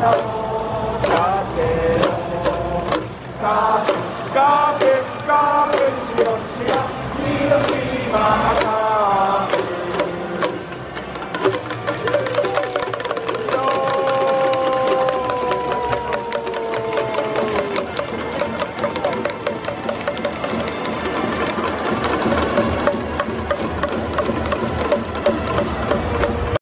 Café, café, café.